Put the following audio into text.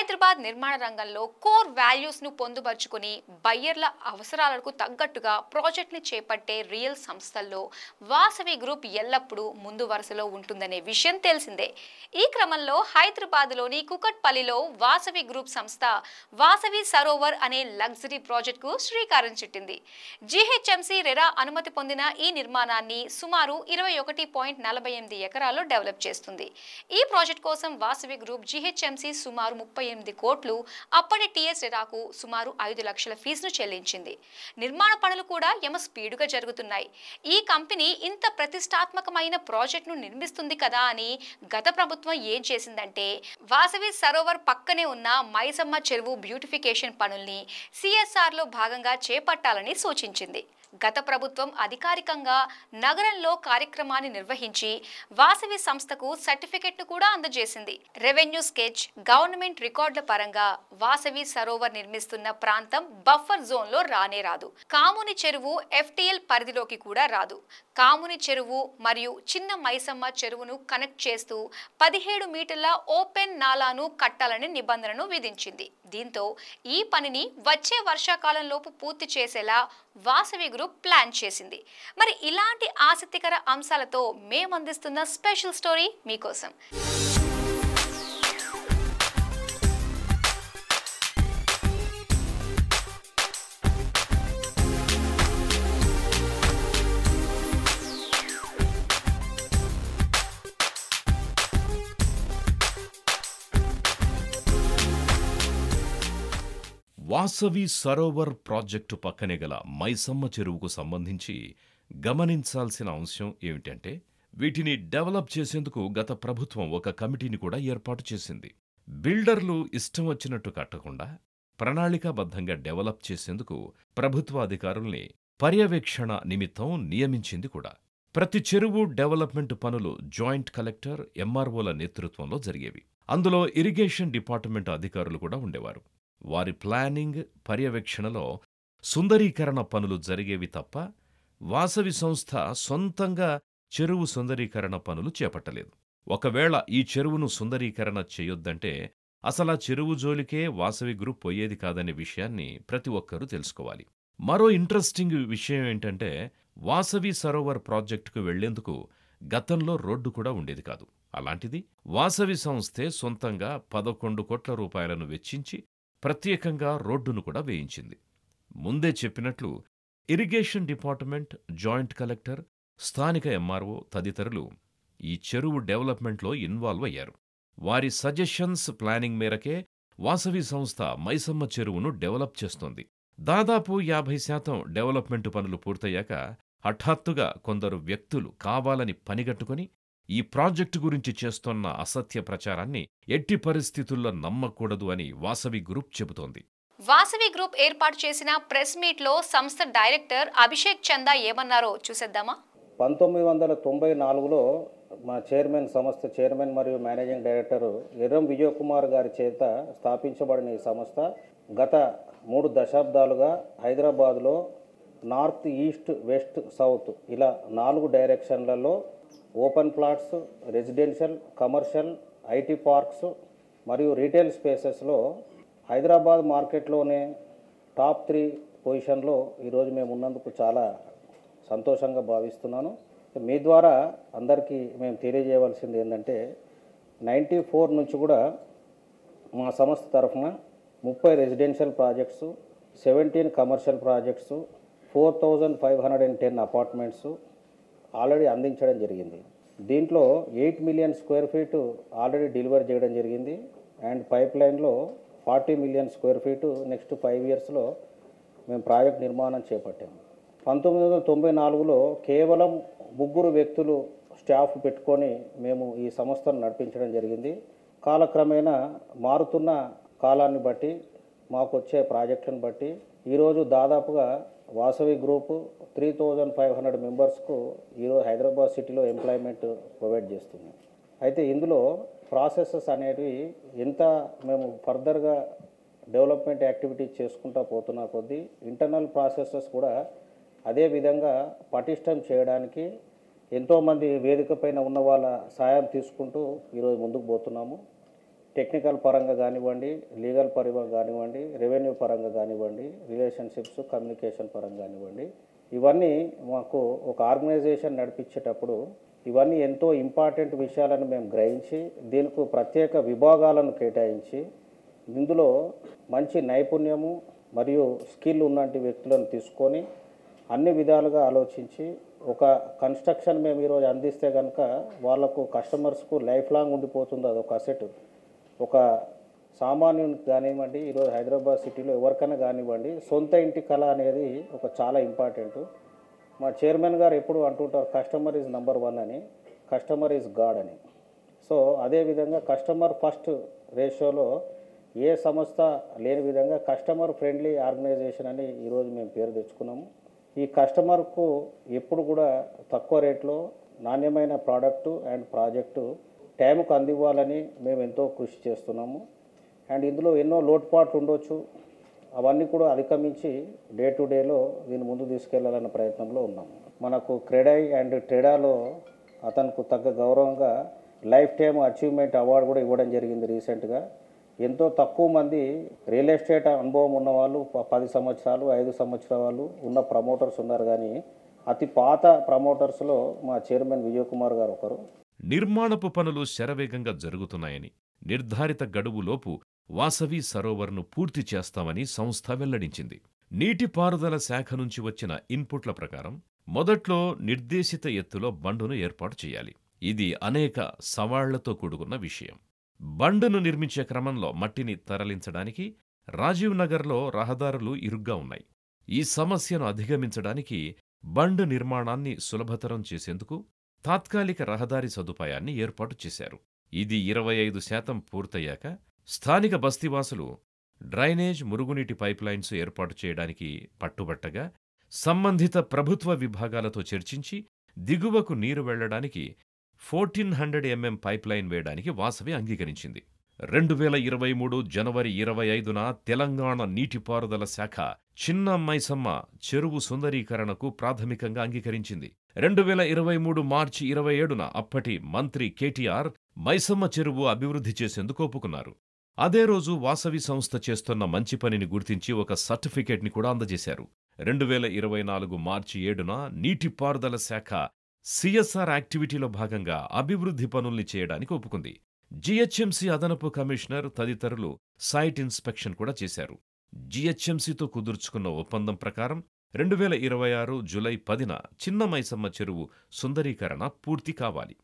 హైదరాబాద్ నిర్మాణ రంగంలో కోర్ వాల్యూస్ను పొందుపరుచుకుని బయ్యర్ల అవసరాలకు తగ్గట్టుగా ప్రాజెక్ట్ని చేపట్టే రియల్ సంస్థల్లో వాసవి గ్రూప్ ఎల్లప్పుడూ ముందు వరుసలో ఉంటుందనే విషయం తెలిసిందే. ఈ క్రమంలో హైదరాబాద్లోని కుకట్పల్లిలో వాసవి గ్రూప్ సంస్థ వాసవి సరోవర్ అనే లగ్జరీ ప్రాజెక్టుకు శ్రీకారం చుట్టింది. జీహెచ్ఎంసీ రెరా అనుమతి పొందిన ఈ నిర్మాణాన్ని సుమారు ఇరవై ఒకటి పాయింట్ నలభై ఎనిమిది ఎకరాల్లో డెవలప్ చేస్తుంది. ఈ ప్రాజెక్ట్ కోసం వాసవి గ్రూప్ జీహెచ్ఎంసీ సుమారు ముప్పై ఎనిమిది కోట్లు అప్పటి టీఎస్ రెరాకు సుమారు ఐదు లక్షల ఫీజును చెల్లించింది. నిర్మాణ పనులు కూడా యమ స్పీడుగా జరుగుతున్నాయి. ఈ కంపెనీ ఇంత ప్రతిష్టాత్మకమైన ప్రాజెక్టును నిర్మిస్తుంది కదా అని గత ప్రభుత్వం ఏం చేసిందంటే వాసవి సరోవర్ పక్కనే ఉన్న మైసమ్మ చెరువు బ్యూటిఫికేషన్ పనుల్ని సిఎస్ఆర్లో భాగంగా చేపట్టాలని సూచించింది. గత ప్రభుత్వం అధికారికంగా నగరంలో కార్యక్రమాన్ని నిర్వహించి వాసవి సంస్థకు సర్టిఫికెట్ను కూడా అందజేసింది. రెవెన్యూ స్కెచ్ గవర్నమెంట్ రికార్డుల పరంగా వాసవి సరోవర్ నిర్మిస్తున్న ప్రాంతం బఫర్ జోన్లో రానే రాదు. కాముని చెరువు ఎఫ్టిఎల్ పరిధిలోకి కూడా రాదు. కాముని చెరువు మరియు చిన్న మైసమ్మ చెరువును కనెక్ట్ చేస్తూ పదిహేడు మీటర్ల ఓపెన్ నాలాను కట్టాలని నిబంధనను విధించింది. దీంతో ఈ పనిని వచ్చే వర్షాకాలంలోపు పూర్తి చేసేలా వాసవి గ్రూప్ ప్లాన్ చేసింది. మరి ఇలాంటి ఆసక్తికర అంశాలతో మేము అందిస్తున్న స్పెషల్ స్టోరీ మీకోసం. వాసవి సరోవర్ ప్రాజెక్టు పక్కనే గల మైసమ్మ చెరువుకు సంబంధించి గమనించాల్సిన అంశం ఏమిటంటే వీటిని డెవలప్ చేసేందుకు గత ప్రభుత్వం ఒక కమిటీని కూడా ఏర్పాటు చేసింది. బిల్డర్లు ఇష్టం వచ్చినట్టు కట్టకుండా ప్రణాళికాబద్ధంగా డెవలప్ చేసేందుకు ప్రభుత్వ అధికారుల్ని పర్యవేక్షణ నిమిత్తం నియమించింది కూడా. ప్రతి చెరువు డెవలప్మెంట్ పనులు జాయింట్ కలెక్టర్ ఎంఆర్ఓల నేతృత్వంలో జరిగేవి. అందులో ఇరిగేషన్ డిపార్ట్మెంట్ అధికారులు కూడా ఉండేవారు. వారి ప్లానింగ్ పర్యవేక్షణలో సుందరీకరణ పనులు జరిగేవి తప్ప వాసవి సంస్థ సొంతంగా చెరువు సుందరీకరణ పనులు చేపట్టలేదు. ఒకవేళ ఈ చెరువును సుందరీకరణ చేయొద్దంటే అసలా చెరువు జోలికే వాసవి గ్రూప్ పోయేది కాదనే విషయాన్ని ప్రతి ఒక్కరూ తెలుసుకోవాలి. మరో ఇంట్రెస్టింగ్ విషయం ఏంటంటే వాసవి సరోవర్ ప్రాజెక్టుకు వెళ్ళేందుకు గతంలో రోడ్డు కూడా ఉండేది కాదు. అలాంటిది వాసవి సంస్థే సొంతంగా పదకొండు కోట్ల రూపాయలను వెచ్చించి ప్రత్యేకంగా రోడ్డును కూడా వేయించింది. ముందే చెప్పినట్లు ఇరిగేషన్ డిపార్ట్మెంట్ జాయింట్ కలెక్టర్ స్థానిక ఎంఆర్ఓ తదితరులు ఈ చెరువు డెవలప్మెంట్లో ఇన్వాల్వ్ అయ్యారు. వారి సజెషన్స్ ప్లానింగ్ మేరకే వాసవి సంస్థ మైసమ్మ చెరువును డెవలప్ చేస్తోంది. దాదాపు యాభై శాతం డెవలప్మెంట్ పనులు పూర్తయ్యాక హఠాత్తుగా కొందరు వ్యక్తులు కావాలని పనిగట్టుకుని ఈ ప్రాజెక్టు గురించి చేస్తోన్న అసత్య ప్రచారాన్ని ఎట్టి పరిస్థితుల్లో నమ్మకూడదు అని వాసవి గ్రూప్ చెబుతోంది. వాసవి గ్రూప్ ఏర్పాటు చేసిన ప్రెస్ మీట్లో సంస్థ డైరెక్టర్ అభిషేక్ చందా ఏమన్నారో చూసేద్దామా? పంతొమ్మిది వందల తొంభై నాలుగులో మా చైర్మన్ సంస్థ చైర్మన్ మరియు మేనేజింగ్ డైరెక్టర్ ఎర్రం విజయ్ కుమార్ గారి చేత స్థాపించబడిన ఈ సంస్థ గత మూడు దశాబ్దాలుగా హైదరాబాద్లో నార్త్ ఈస్ట్ వెస్ట్ సౌత్ ఇలా నాలుగు డైరెక్షన్లలో open plots residential commercial IT parks మరియు రీటైల్ స్పేసెస్లో హైదరాబాద్ మార్కెట్లోనే టాప్ త్రీ పొజిషన్లో ఈరోజు మేము ఉన్నందుకు చాలా సంతోషంగా భావిస్తున్నాను. మీ ద్వారా అందరికీ మేము తెలియజేయవలసింది ఏంటంటే నైంటీ ఫోర్ నుంచి కూడా మా సంస్థ తరఫున ముప్పై residential projects seventeen commercial projects four thousand five hundred and ten apartments already అందించడం జరిగింది. దీంట్లో eight million square feet already deliver చేయడం జరిగింది. అండ్ పైప్ లైన్లో forty million square feet next five ఇయర్స్లో మేము ప్రాజెక్ట్ నిర్మాణం చేపట్టాము పంతొమ్మిది వందల తొంభై నాలుగులో కేవలం ముగ్గురు వ్యక్తులు స్టాఫ్ పెట్టుకొని మేము ఈ సంస్థను నడిపించడం జరిగింది. కాలక్రమేణా మారుతున్న కాలాన్ని బట్టి మాకు వచ్చే ప్రాజెక్టులను బట్టి ఈరోజు దాదాపుగా Vasavi group three thousand five hundred మెంబర్స్కు ఈరోజు హైదరాబాద్ సిటీలో ఎంప్లాయ్మెంట్ ప్రొవైడ్ చేస్తుంది. అయితే ఇందులో ప్రాసెసెస్ అనేవి ఎంత మేము ఫర్దర్గా డెవలప్మెంట్ యాక్టివిటీస్ చేసుకుంటా పోతున్న కొద్దీ ఇంటర్నల్ ప్రాసెసెస్ కూడా అదే విధంగా పటిష్టం చేయడానికి ఎంతోమంది వేదిక పైన ఉన్న వాళ్ళ సాయం తీసుకుంటూ ఈరోజు ముందుకు పోతున్నాము. టెక్నికల్ పరంగా కానివ్వండి లీగల్ పరంగా కానివ్వండి రెవెన్యూ పరంగా కానివ్వండి రిలేషన్షిప్స్ కమ్యూనికేషన్ పరంగా కానివ్వండి ఇవన్నీ మాకు ఒక ఆర్గనైజేషన్ నడిపించేటప్పుడు ఇవన్నీ ఎంతో ఇంపార్టెంట్ విషయాలను మేము గ్రహించి దీనికి ప్రత్యేక విభాగాలను కేటాయించి ఇందులో మంచి నైపుణ్యము మరియు స్కిల్ ఉన్నటువంటి వ్యక్తులను తీసుకొని అన్ని విధాలుగా ఆలోచించి ఒక కన్స్ట్రక్షన్ మేము ఈరోజు అందిస్తే కనుక వాళ్ళకు కస్టమర్స్కు లైఫ్ లాంగ్ ఉండిపోతుంది అది ఒక అసెట్. ఒక సామాన్యునికి కానివ్వండి ఈరోజు హైదరాబాద్ సిటీలో ఎవరికైనా కానివ్వండి సొంత ఇంటి కళ అనేది ఒక చాలా ఇంపార్టెంట్. మా చైర్మన్ గారు ఎప్పుడు అంటుంటారు కస్టమర్ ఈజ్ నెంబర్ వన్ అని కస్టమర్ ఈజ్ గాడ్ అని. సో అదేవిధంగా కస్టమర్ ఫస్ట్ రేషియోలో ఏ సంస్థ లేని విధంగా కస్టమర్ ఫ్రెండ్లీ ఆర్గనైజేషన్ అని ఈరోజు మేము పేరు తెచ్చుకున్నాము. ఈ కస్టమర్కు ఎప్పుడు కూడా తక్కువ రేట్లో నాణ్యమైన ప్రోడక్టు అండ్ ప్రాజెక్టు టైంకు అందివ్వాలని మేము ఎంతో కృషి చేస్తున్నాము. అండ్ ఇందులో ఎన్నో లోటుపాట్లు ఉండొచ్చు. అవన్నీ కూడా అధిగమించి డే టు డేలో దీన్ని ముందు తీసుకెళ్ళాలన్న ప్రయత్నంలో ఉన్నాము మనకు క్రెడై అండ్ ట్రెడాలో అతనికి తగ్గ గౌరవంగా లైఫ్ టైమ్ అచీవ్మెంట్ అవార్డు కూడా ఇవ్వడం జరిగింది రీసెంట్గా. ఎంతో తక్కువ మంది రియల్ ఎస్టేట్ అనుభవం ఉన్న వాళ్ళు ప- పది సంవత్సరాలు ఐదు సంవత్సరాలు ఉన్న ప్రమోటర్స్ ఉన్నారు. కానీ అతి పాత ప్రమోటర్స్లో మా చైర్మన్ విజయ్ కుమార్ గారు ఒకరు. నిర్మాణపు పనులు శరవేగంగా జరుగుతున్నాయని నిర్ధారిత గడువులోపు వాసవి సరోవర్ను పూర్తి చేస్తామని సంస్థ వెల్లడించింది. నీటిపారుదల శాఖ నుంచి వచ్చిన ఇన్పుట్ల ప్రకారం మొదట్లో నిర్దేశిత ఎత్తులో బండును ఏర్పాటు చేయాలి. ఇది అనేక సవాళ్ళతో కూడుకున్న విషయం. బండును నిర్మించే క్రమంలో మట్టిని తరలించడానికి రాజీవ్ నగర్లో రహదారులు ఇరుగ్గా ఉన్నాయి. ఈ సమస్యను అధిగమించడానికి బండ్ నిర్మాణాన్ని సులభతరం చేసేందుకు తాత్కాలిక రహదారి సదుపాయాన్ని ఏర్పాటు చేశారు. ఇది ఇరవై ఐదు శాతం పూర్తయ్యాక స్థానిక బస్తీవాసులు డ్రైనేజ్ మురుగునీటి పైప్లైన్స్ ఏర్పాటు చేయడానికి పట్టుబట్టగా సంబంధిత ప్రభుత్వ విభాగాలతో చర్చించి దిగువకు నీరు వెళ్ళడానికి ఫోర్టీన్ హండ్రెడ్ ఎంఎం పైప్లైన్ వేయడానికి వాసవి అంగీకరించింది. రెండు వేల ఇరవై మూడు జనవరి ఇరవై ఐదున తెలంగాణ నీటిపారుదల శాఖ చిన్న మైసమ్మ చెరువు సుందరీకరణకు ప్రాథమికంగా అంగీకరించింది. రెండు వేల ఇరవై మూడు మార్చి ఇరవై ఏడున అప్పటి మంత్రి కేటీఆర్ మైసమ్మ చెరువు అభివృద్ధి చేసేందుకు ఒప్పుకున్నారు అదే రోజు వాసవి సంస్థ చేస్తున్న మంచి పనిని గుర్తించి ఒక సర్టిఫికేట్ని కూడా అందజేశారు. రెండు వేల ఇరవై నాలుగు మార్చి ఏడున నీటిపారుదల శాఖ సిఎస్ఆర్ యాక్టివిటీలో భాగంగా అభివృద్ధి పనుల్ని చేయడానికి ఒప్పుకుంది. జీహెచ్ఎంసీ అదనపు కమిషనర్ తదితరులు సైట్ ఇన్స్పెక్షన్ కూడా చేశారు. జీహెచ్ఎంసీతో కుదుర్చుకున్న ఒప్పందం ప్రకారం రెండు వేల ఇరవై ఆరు జులై పదిన చిన్న మైసమ్మ చెరువు సుందరీకరణ పూర్తి కావాలి.